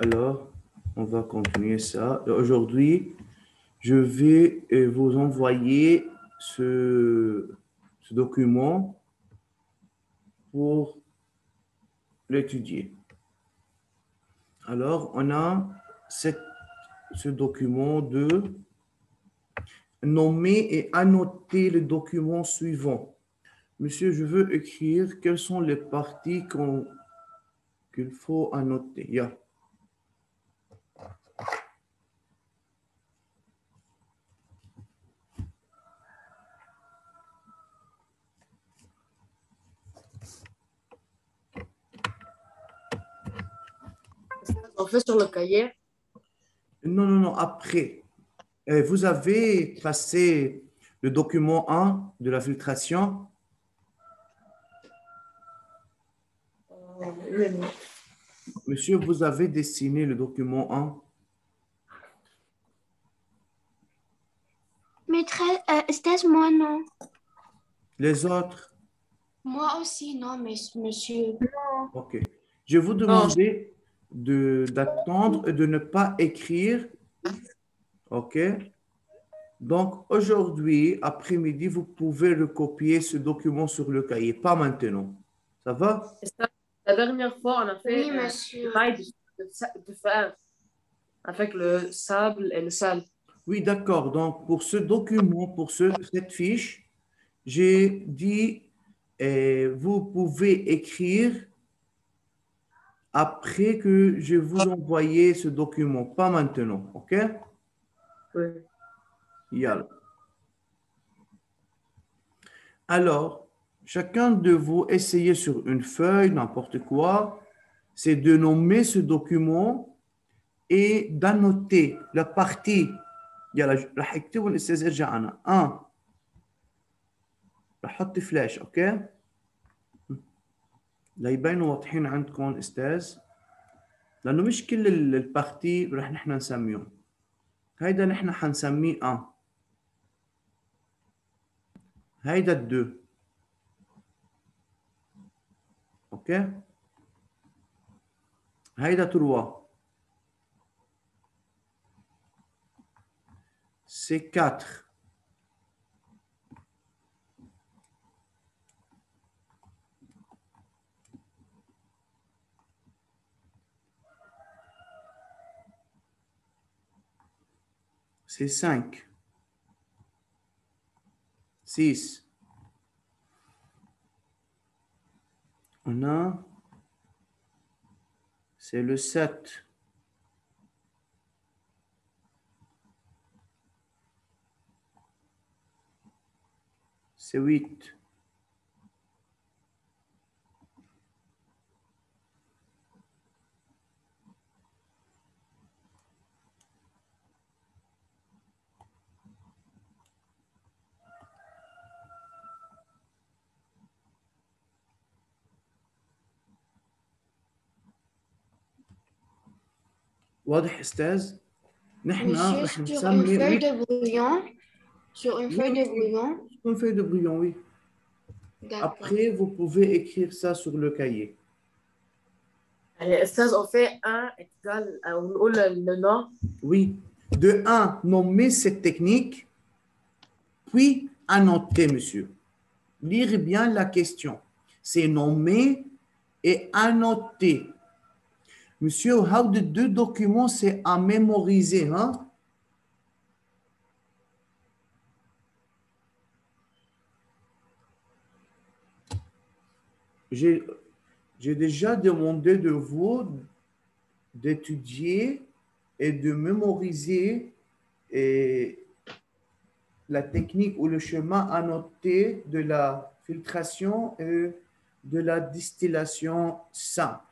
Alors, on va continuer ça. Aujourd'hui, je vais euh, vous envoyer ce, document pour l'étudier. Alors, on a ce document de nommer et annoter le document suivant. Monsieur, je veux écrire quelles sont les parties qu'il faut annoter. On fait sur le cahier. Non, non, non, après. Euh, Vous avez tracé le document 1 de la filtration? Monsieur, vous avez dessiné le document 1. Maîtresse, euh, moi non. Les autres, Moi aussi, non, mais monsieur. OK. Je vais vous demander de- d'attendre et de ne pas écrire. OK? Donc, aujourd'hui, après-midi, vous pouvez recopier ce document sur le cahier, pas maintenant. Ça va? Ça, La dernière fois, on a fait Oui, monsieur. le travail de, de sa- de fer avec le sable et le sel. Oui, d'accord. Donc, pour ce document, pour ce- cette fiche, j'ai dit, euh, vous pouvez écrire après que je vous envoie ce document, pas maintenant. OK? Oui. Yalla. Alors, chacun de vous essayez sur une feuille, n'importe quoi, c'est de nommer ce document et d'annoter la partie. يلا راح يكتبوا الاستاذ ارجع انا اه راح احط فلاش اوكي ليبينوا واضحين عندكم أستاذ؟ لأنه مش كل ال- البارتي رح نحن نسميهم. هيدا نحن حنسميه أن. هيدا الدو. أوكي؟ هيدا تروا. c'est 4. C'est 5. 6. On a, c'est le 7. C'est 8. واضح استاذ نحن Monsieur, رح sur une نسمي feuille oui, de brouillon. Sur une Oui, feuille de oui. brouillon. une feuille de brouillon oui D'accord. après vous pouvez écrire ça sur le cahier يعني أستاذ on fait un égal أو نقول le nom oui de 1 nommer cette technique puis annoter monsieur lire bien la question c'est nommer et annoter monsieur how de deux documents c'est à mémoriser hein? J'ai déjà demandé de vous d'étudier et de mémoriser la technique ou le chemin annoté de la filtration et de la distillation simple.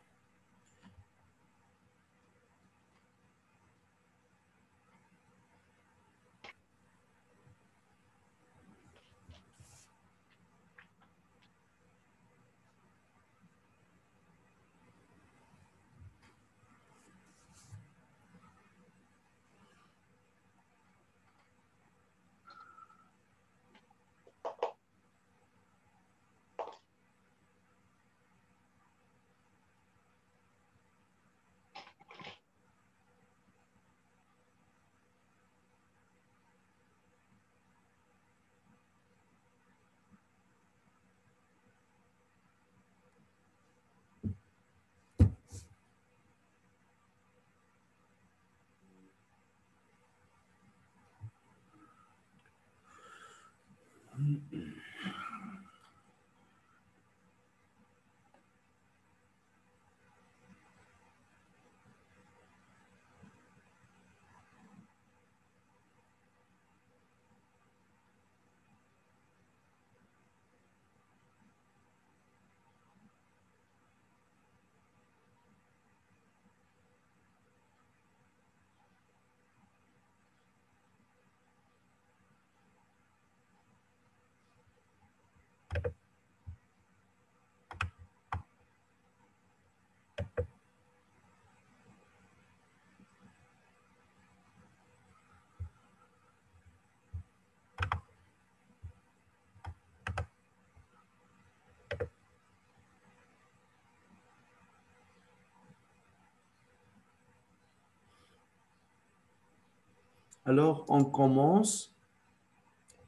Alors, on commence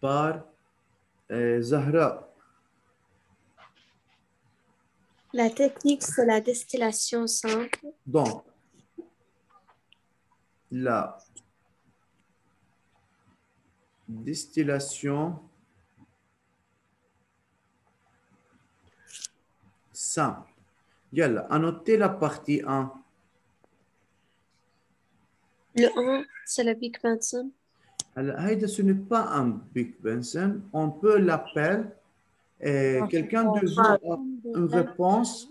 par euh, Zahra. La technique, c'est la distillation simple. Donc, la distillation simple. Yalla, annotez la partie 1. Le 1, c'est le Big Benson. Alors, Haïda, ce n'est pas un Big Benson. On peut l'appeler. euh, Quelqu'un de vous a une réponse.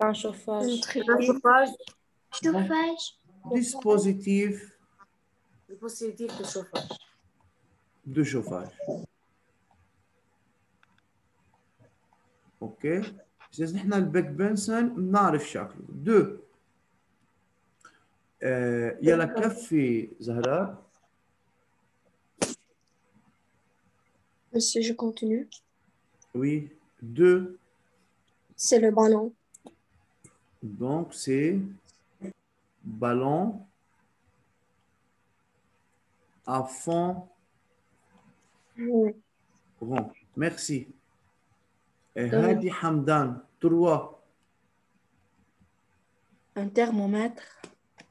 Un chauffage. Une Un triple. chauffage, Chauffage. Dispositif le dispositif de chauffage. de chauffage. اوكي اذا نحن البيك بنسون بنعرف شكله دو آه يلا كفي زهراء Monsieur, je continue. oui deux C'est le ballon. donc c'est ballon à fond Oui. rond merci et Hadi Hamdan trois Un thermomètre.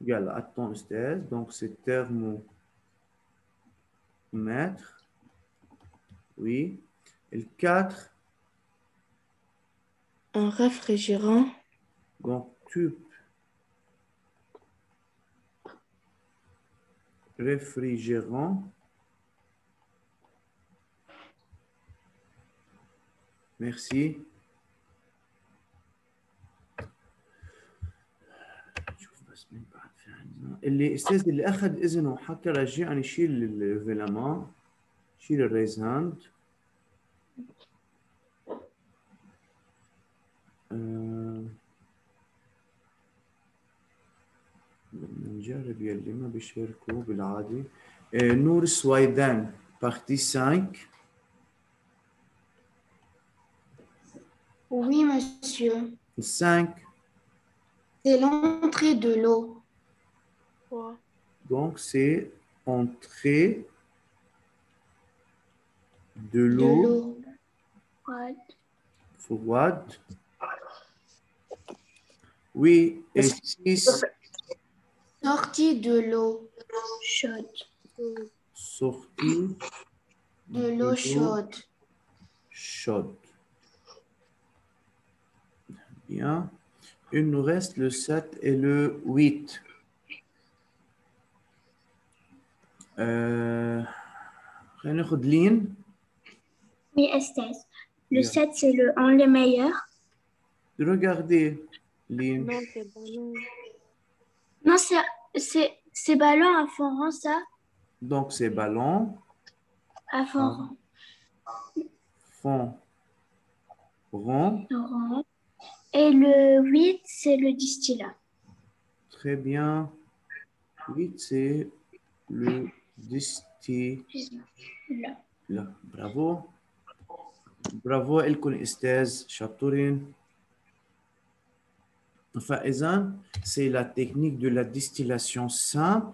Yalla, attends, Estelle. Donc, c'est thermomètre. Oui. Et le 4, Un réfrigérant. donc, tube. Réfrigérant. Merci. بس مين بعد في عندنا. اللي أستاذ اللي أخذ إذنه وحكى رجعني يشيل الفيلمان شيل الريز هاند. آه، بدنا نجرب يلي ما بيشاركوا بالعادي آه، نور سويدان بارتي 5 Oui, monsieur. 5 C'est l'entrée de l'eau. donc c'est entrée de l'eau l'eau. froide. Oui, et 6 Sortie de l'eau. Chaude. sortie De l'eau chaude. chaude. Bien. Il nous reste le 7 et le 8. René Euh... Oui, Esthèse. Le 7, c'est le 1, le meilleur. Regardez, Lynn. Non, c'est ballon. Non, c'est ballon à Foran, ça. Donc, c'est ballon. À Foran. Fond. Rond. Rond. Et le 8, c'est le distillat. Très bien. 8, c'est le distillat. Là. لا برافو برافو لكم استاذ شاطرين فاذا c'est la technique de la distillation simple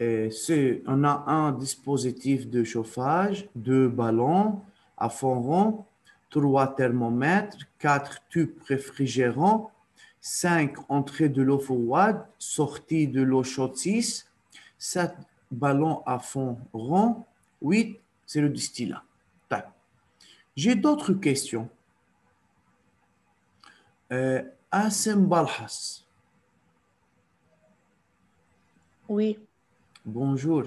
Et c'est- on a un dispositif de chauffage, deux ballons à fond rond, trois thermomètres, quatre tubes réfrigérants, cinq entrées de l'eau froide, sortie de l'eau chaude 6, sept ballons à fond rond, huit c'est le distillat. J'ai d'autres questions. Euh, Balhas, Oui, bonjour.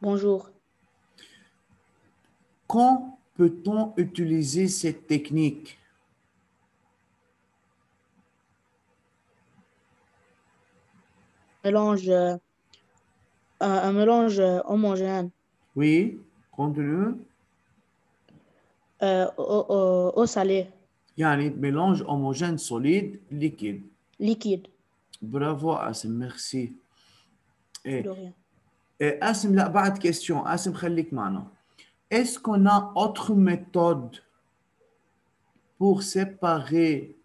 bonjour. Quand peut-on utiliser cette technique Mélange, euh, un, un mélange euh, homogène Oui, continue. euh, eau, eau- eau salée, يعني mélange homogène solide liquide. liquide. Bravo Assem, merci. De Et, rien. et Assem, là, بعد question. Assem, خليك معنا. Est-ce qu'on a autre méthode pour séparer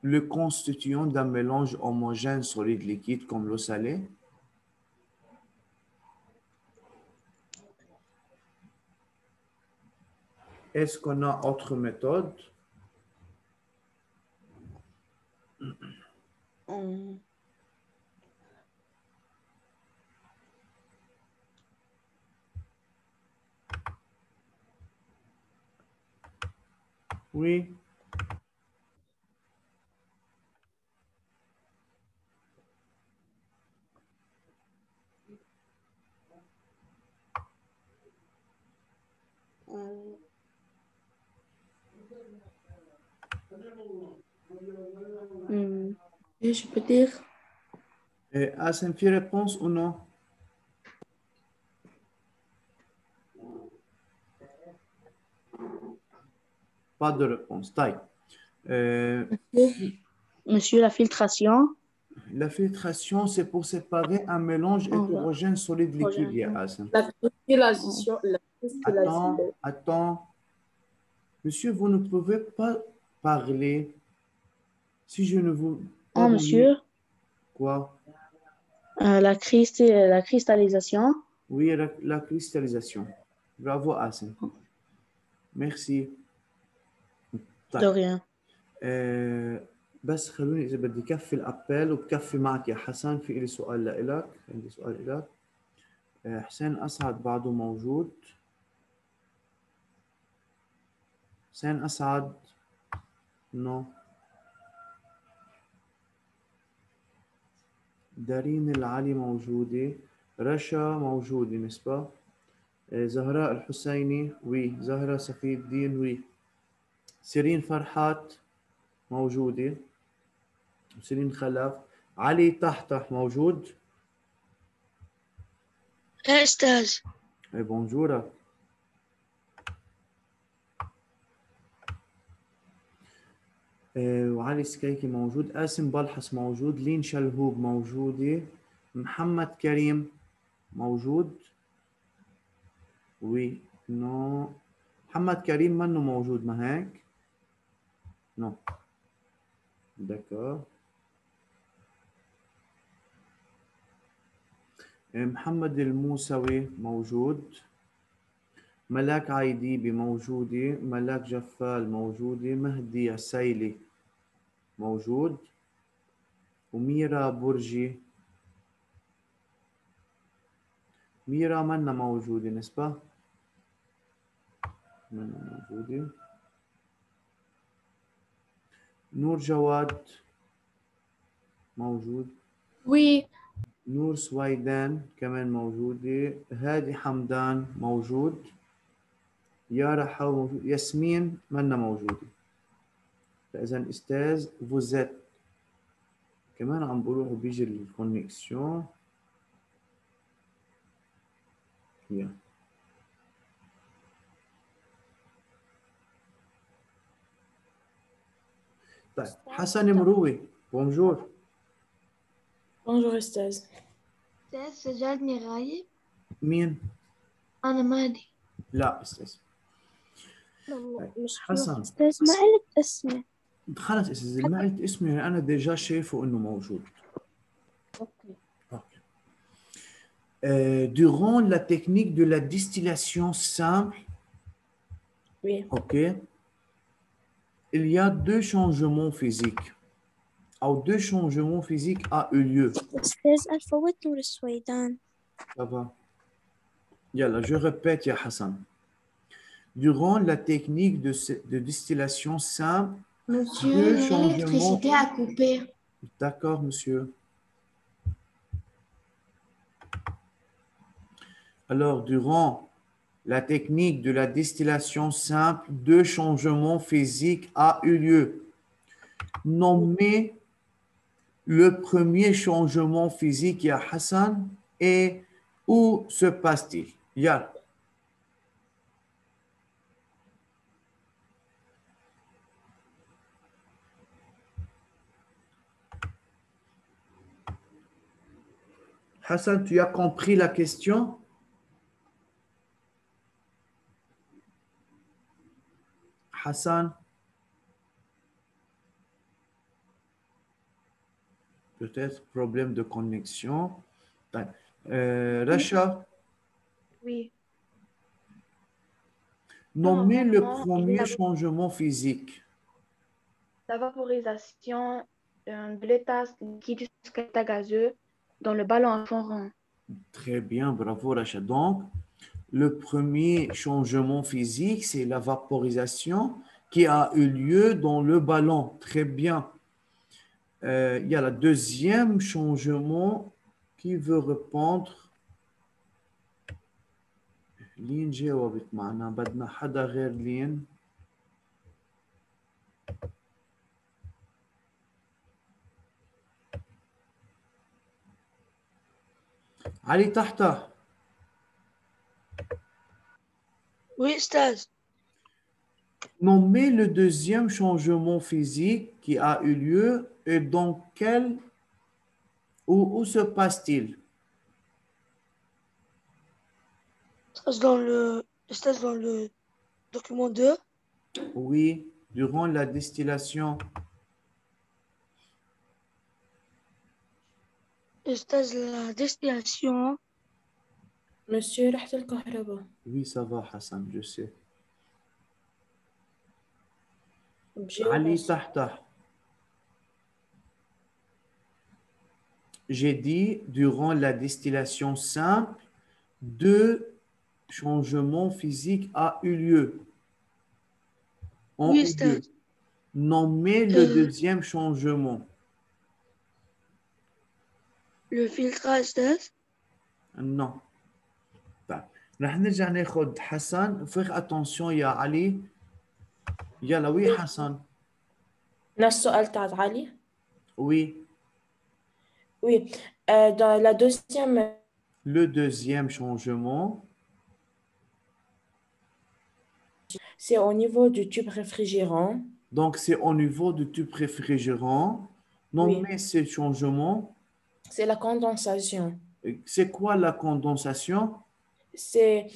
le constituant d'un mélange homogène solide-liquide comme l'eau salée? Est-ce qu'on a autre méthode? Oui. on- Hmm, Et je peux dire Et Hassan, fait réponse ou non Pas de réponse. Taille. Euh, Monsieur, la filtration. la filtration, c'est pour séparer un mélange Oh, hétérogène solide liquide, la distillation. La Attends, attends. Monsieur, vous ne pouvez pas parler si je ne vous... Oh, monsieur, Quoi? Euh, la, christi- la cristallisation. Oui, la, la cristallisation. Bravo, Hassan. Merci. De rien. آه، بس خلوني إذا بدي كفي الابل وبكفي معك يا حسن في لي سؤال لإلك عندي سؤال لك آه، حسين أسعد بعده موجود. حسين أسعد نو. دارين العلي موجودة. رشا موجودة نسبة. آه، زهراء الحسيني وي. زهرة سفي الدين وي. سيرين فرحات موجودة سيرين خلف. علي طحطح موجود. يا أستاذ. إي بونجورا. وعلي سكيكي موجود. قاسم بلحس موجود. لين شلهوب موجودة. محمد كريم موجود. وي نو. محمد كريم منه موجود؟ ما هيك. نو دكار محمد الموسوي موجود ملاك عيديبي موجودة ملاك جفال موجودة مهدي عسيلي موجود وميرا برجي ميرا منا موجودة نسبة منا موجودة نور جواد موجود. Oui, نور سويدان كمان موجودة هادي حمدان موجود. يارا حو موجود ياسمين منا موجودة فإذا أستاذ فوزيت كمان عم بروح وبيجي الكونكسيون يا. طيب حسن مروي بونجور bonjour Estelle. أستاذ سجلني غايب مين؟ أنا مادي لا استاذ مش حسن أستاذ ما قلت اسمي خلص استاذ ما قلت اسمه يعني انا ديجا شايفه انه موجود Ok. Ok. Euh, durant la technique de la distillation simple, Oui. ok, il y a deux changements physiques ou deux changements physiques ont eu lieu. Ça va. Yalla, je répète, ya Hassan. Durant la technique de, de distillation simple, monsieur, l'électricité a coupé. D'accord, monsieur. Alors, durant la technique de la distillation simple, deux changements physiques a eu lieu. Nommez le premier changement physique, ya Hassan, et où se passe-t-il? Ya. Hassan, tu as compris la question? Hassan? Peut-être problème de connexion. Euh, Racha, Oui Nommez le premier changement physique. La vaporisation euh, de l'état liquide gazeux dans le ballon à fond rond. Très bien, bravo Racha. Donc, le premier changement physique, c'est la vaporisation qui a eu lieu dans le ballon. Très bien. Euh, il y a le deuxième changement qui veut répondre. لين جاوبت معنا بدنا حدا غير لين علي تحته Oui, stage. Nommez le deuxième changement physique qui a eu lieu et dans quel où, où se passe-t-il? Dans le, stage dans le document 2. Oui, durant la distillation. De la distillation. Monsieur رحت الكهرباء Oui, ça va, Hassan, je sais. بجاوب Ali بس. Tahta. J'ai dit, durant la distillation simple, deux changements physiques a eu lieu. Ont Oui, eu stage. lieu. Nommez le Euh. deuxième changement. Le filtrage stage. Non. طيب رح نرجع ناخذ حسن فيغ اتونسيون يا علي يلا وي حسن نفس السؤال تاع علي Oui. Oui, euh, dans la deuxième, Le deuxième changement, c'est au niveau du tube réfrigérant. donc c'est au niveau du tube réfrigérant. Nommez ces changements. C'est la condensation. C'est quoi la condensation? c'est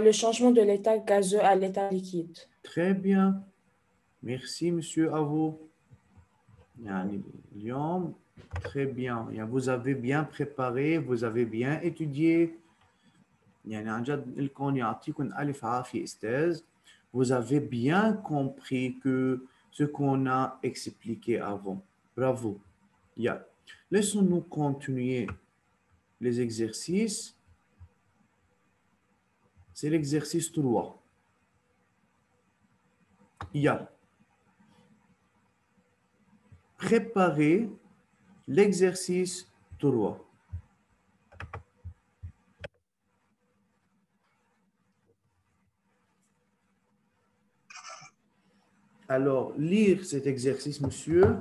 le changement de l'état gazeux à l'état liquide. Très bien. Merci, monsieur, à vous. Très bien. Vous avez bien préparé, vous avez bien étudié. Vous avez bien compris que ce qu'on a expliqué avant. Bravo. Yeah. Laissons-nous continuer les exercices. C'est l'exercice 3. Il y préparer l'exercice 3. Alors, lire cet exercice, monsieur,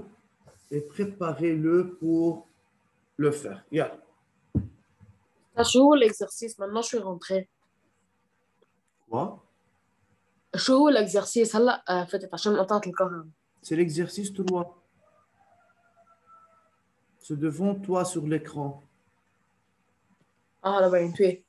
et préparez-le pour le faire. Yeah. Ça joue l'exercice. Maintenant, je suis rentrée. شو هو l'exercice هلا آه، فتت عشان قطعت الكهرباء C'est l'exercice 3. C'est devant toi sur l'écran. اه هلا بينت وين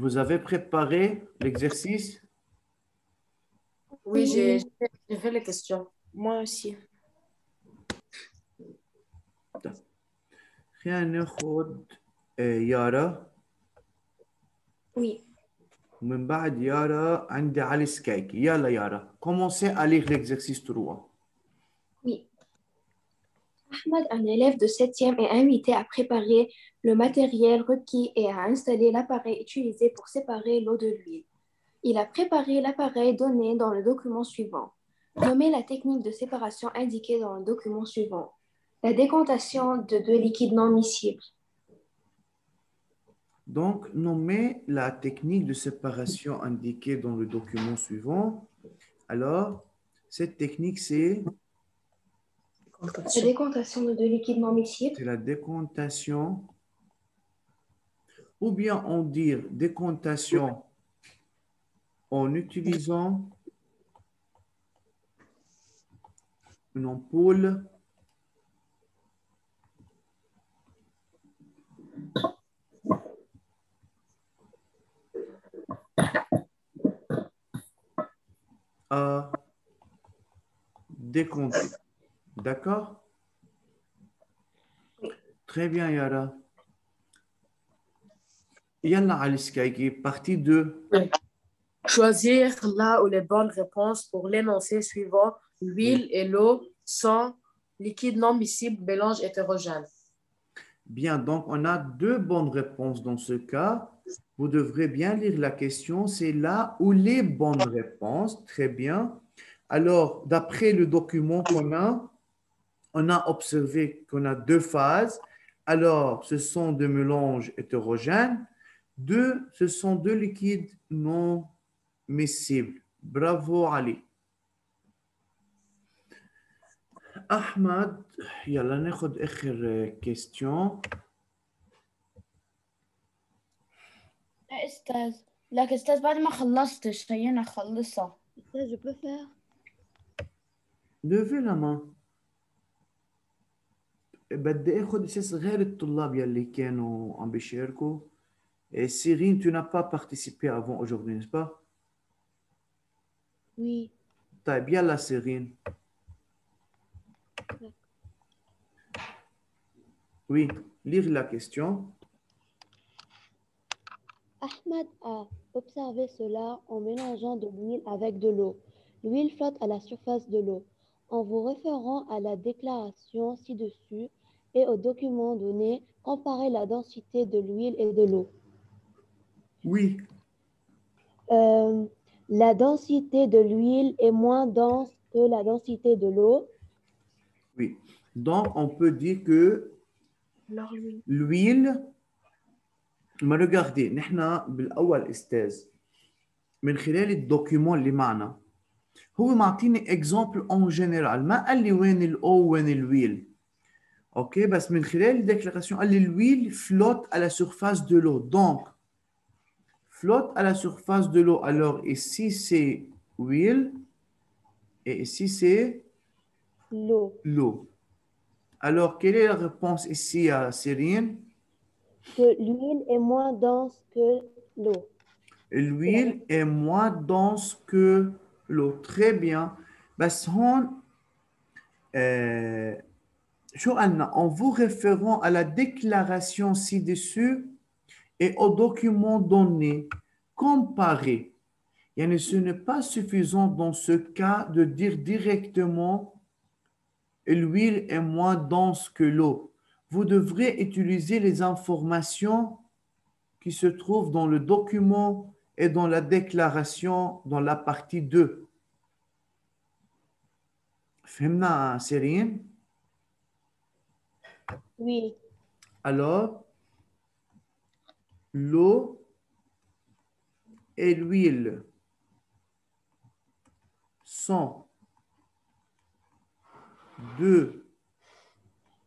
Vous avez préparé l'exercice Oui, j'ai j'ai fait les questions. Moi aussi. خلينا ناخد آه، يارا Oui. ومن بعد يارا عندي علي سكايكي يلا يارا commencez à lire l'exercice 3 Oui. Ahmad, un élève de 7e, est invité à préparer le matériel requis et à installer l'appareil utilisé pour séparer l'eau de l'huile. Il a préparé l'appareil donné dans le document suivant. Nommez la technique de séparation indiquée dans le document suivant. La décantation de deux liquides non miscibles. Donc, nommez la technique de séparation indiquée dans le document suivant. Alors, cette technique, c'est La décantation de non miscibles. c'est la décantation, ou bien on dit décantation en utilisant une ampoule à décompter. D'accord? Très bien, Yara. Yalla Ali Skyki, partie 2. Choisir là où les bonnes réponses pour l'énoncé suivant. L'huile et l'eau sont liquides non miscibles, mélange hétérogène. Bien, donc on a deux bonnes réponses dans ce cas. Vous devrez bien lire la question. C'est là où les bonnes réponses. Très bien. Alors, d'après le document qu'on a, on a observé qu'on a deux phases. Alors, ce sont deux mélanges hétérogènes. Deux, ce sont deux liquides non miscibles. Bravo, Ali. Ahmad, يلا ناخد آخر question. يا أستاذ لك أستاذ بعد ما خلصتش هينا خلصها Ça, je peux faire. Levez la main. بدي اخذ اساس غير الطلاب يلي كانوا عم بيشاركوا. Et Cyrine, tu n'as pas participé avant aujourd'hui, n'est-ce pas? Oui. طيب يلا Cyrine. Oui, lire la question. Ahmad a observé cela en mélangeant de l'huile avec de l'eau. L'huile flotte à la surface de l'eau. En vous référant à la déclaration ci-dessus et au document donné, comparez la densité de l'huile et de l'eau. Oui, Euh, la densité de l'huile est moins dense que la densité de l'eau. oui. Donc, on peut dire que Alors, l'huile. l'huile ما regardez نحن بالاول استاذ من خلال الدوكيومون اللي معنا هو معطيني اكزامبل اون جنرال ما قال لي وين الاو وين الويل Ok, parce que les déclarations, l'huile flotte à la surface de l'eau. Donc, flotte à la surface de l'eau. Alors, ici, c'est huile et ici, c'est l'eau. L'eau. Alors, quelle est la réponse ici à Cyrine? Que l'huile est moins dense que l'eau. L'huile est moins dense que l'eau. Très bien. Parce qu'on... Euh, en vous référant à la déclaration ci-dessus et aux documents donnés, comparez. Ce n'est pas suffisant dans ce cas de dire directement l'huile est moins dense que l'eau. Vous devrez utiliser les informations qui se trouvent dans le document et dans la déclaration dans la partie 2. Femna Sérine Oui. Alors, l'eau et l'huile sont deux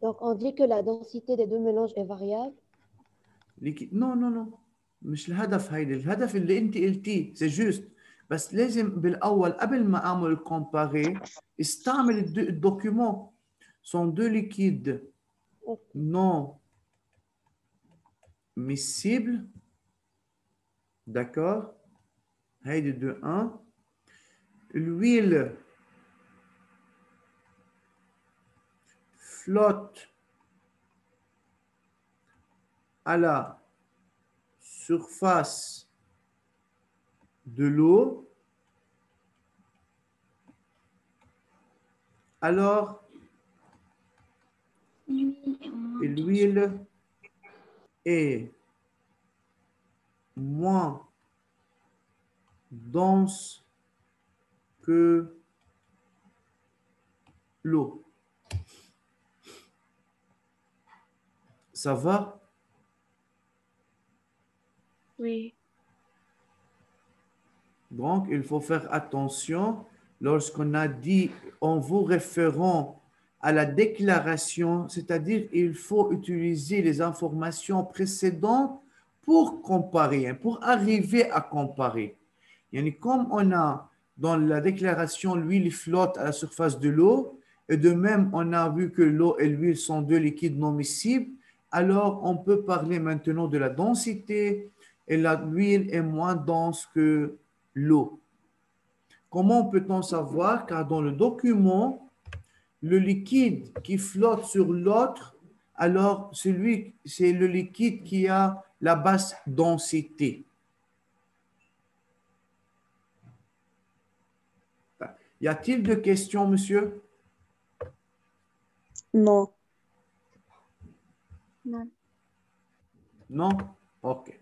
Donc, on dit que la densité des deux mélanges est variable. ليكي نو نو نو مش الهدف هيدي الهدف اللي انت قلتيه سي جوست بس لازم بالاول قبل ما اعمل الكومباري استعمل الدو- الدوكيومون سون دو ليكيد non miscible. D'accord Heide de 1. L'huile flotte à la surface de l'eau. Alors, et l'huile est moins dense que l'eau. Ça va? Oui. Donc, il faut faire attention lorsqu'on a dit en vous référant à la déclaration, c'est-à-dire il faut utiliser les informations précédentes pour comparer, hein, pour arriver à comparer. Comme on a dans la déclaration l'huile flotte à la surface de l'eau, et de même on a vu que l'eau et l'huile sont deux liquides non miscibles, alors on peut parler maintenant de la densité et l'huile est moins dense que l'eau. Comment peut-on savoir? Car dans le document, le liquide qui flotte sur l'autre, alors celui, c'est le liquide qui a la basse densité. Y a-t-il de questions, monsieur? Non. Non. Non? Ok.